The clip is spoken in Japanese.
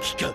気か